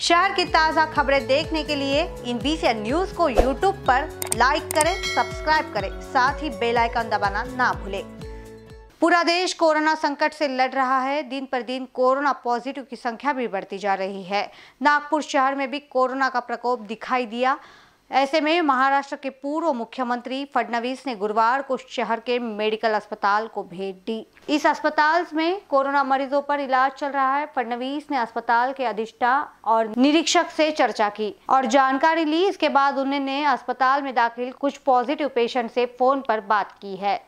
शहर की ताज़ा खबरें देखने के लिए इन बीसी न्यूज़ को यूट्यूब पर लाइक करें सब्सक्राइब करें, साथ ही बेल आइकन दबाना ना भूलें। पूरा देश कोरोना संकट से लड़ रहा है। दिन पर दिन कोरोना पॉजिटिव की संख्या भी बढ़ती जा रही है। नागपुर शहर में भी कोरोना का प्रकोप दिखाई दिया। ऐसे में महाराष्ट्र के पूर्व मुख्यमंत्री फडणवीस ने गुरुवार को शहर के मेडिकल अस्पताल को भेंट दी। इस अस्पताल में कोरोना मरीजों पर इलाज चल रहा है। फडणवीस ने अस्पताल के अधिष्ठा और निरीक्षक से चर्चा की और जानकारी ली। इसके बाद उन्होंने अस्पताल में दाखिल कुछ पॉजिटिव पेशेंट से फ़ोन पर बात की है।